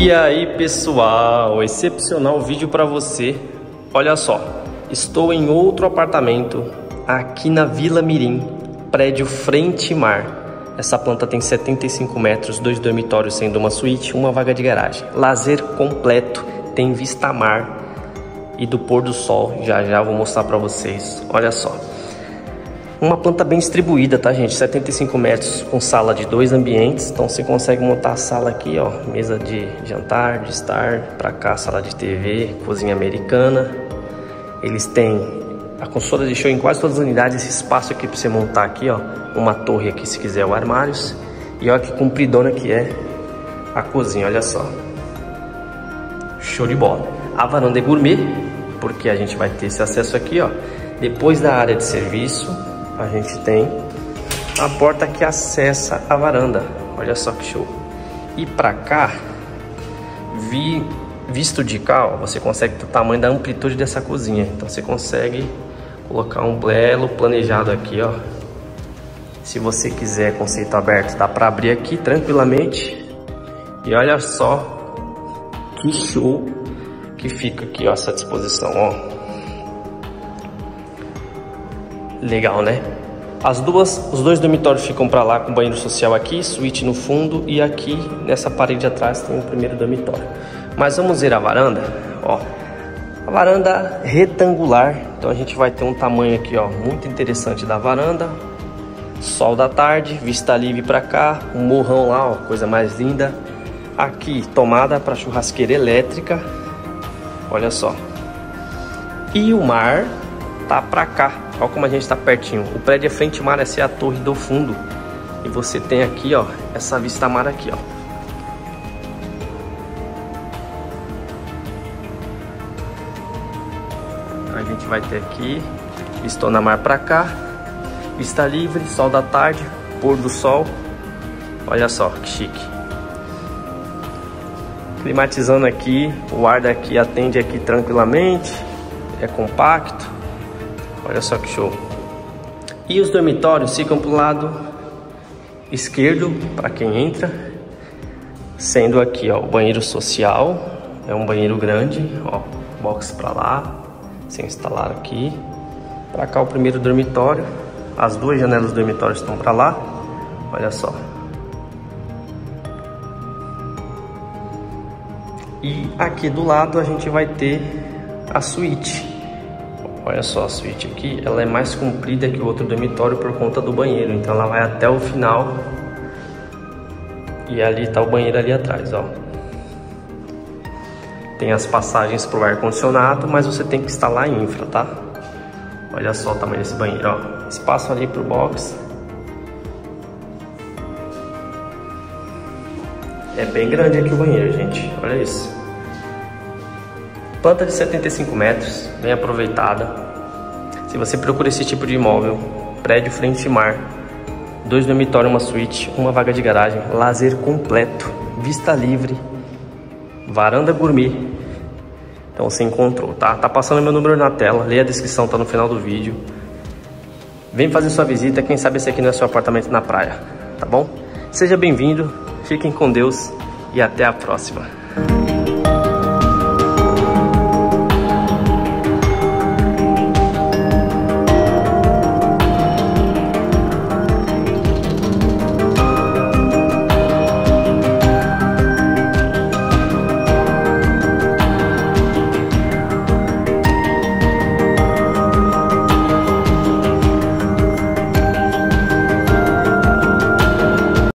E aí pessoal, excepcional vídeo para você. Olha só, estou em outro apartamento aqui na Vila Mirim, prédio frente mar. Essa planta tem 75 metros, dois dormitórios sendo uma suíte, uma vaga de garagem. Lazer completo, tem vista mar e do pôr do sol. Já já vou mostrar para vocês. Olha só. Uma planta bem distribuída, tá, gente? 75 metros com sala de dois ambientes. Então você consegue montar a sala aqui, ó. Mesa de jantar, de estar. Pra cá, sala de TV, cozinha americana. Eles têm. A consola deixou em quase todas as unidades esse espaço aqui pra você montar aqui, ó. Uma torre aqui, se quiser, o armários. E olha que compridona que é a cozinha, olha só. Show de bola. A varanda é gourmet, porque a gente vai ter esse acesso aqui, ó. Depois da área de serviço, a gente tem a porta que acessa a varanda. Olha só que show. E para cá, vi, visto de cá, ó, você consegue o tamanho da amplitude dessa cozinha. Então você consegue colocar um belo planejado aqui, ó. Se você quiser conceito aberto, dá para abrir aqui tranquilamente. E olha só que show que fica aqui, ó, essa disposição, ó. Legal, né? As duas, os dois dormitórios ficam para lá com banheiro social aqui, suíte no fundo e aqui nessa parede atrás tem o primeiro dormitório. Mas vamos ver a varanda, ó. A varanda retangular, então a gente vai ter um tamanho aqui, ó, muito interessante da varanda. Sol da tarde, vista livre para cá, um morrão lá, ó, coisa mais linda. Aqui tomada para churrasqueira elétrica. Olha só. E o mar tá para cá. Olha como a gente está pertinho. O prédio é frente mar, essa é a torre do fundo. E você tem aqui, ó, essa vista mar aqui, ó. A gente vai ter aqui vistona mar para cá. Vista livre, sol da tarde, pôr do sol. Olha só que chique. Climatizando aqui, o ar daqui atende aqui tranquilamente. É compacto. Olha só que show. E os dormitórios ficam pro lado esquerdo para quem entra, sendo aqui ó, o banheiro social, é um banheiro grande, ó, box para lá, sem instalar aqui. Para cá o primeiro dormitório, as duas janelas do dormitório estão para lá. Olha só. E aqui do lado a gente vai ter a suíte. Olha só a suíte aqui, ela é mais comprida que o outro dormitório por conta do banheiro, então ela vai até o final. E ali está o banheiro ali atrás, ó. Tem as passagens para o ar condicionado, mas você tem que instalar a infra, tá? Olha só o tamanho desse banheiro, ó. Espaço ali pro box. É bem grande aqui o banheiro, gente. Olha isso. Planta de 75 metros, bem aproveitada. Se você procura esse tipo de imóvel, prédio frente mar, dois dormitórios, uma suíte, uma vaga de garagem, lazer completo, vista livre, varanda gourmet. Então você encontrou, tá? Tá passando meu número na tela, leia a descrição, tá no final do vídeo. Vem fazer sua visita, quem sabe esse aqui não é seu apartamento na praia, tá bom? Seja bem-vindo, fiquem com Deus e até a próxima.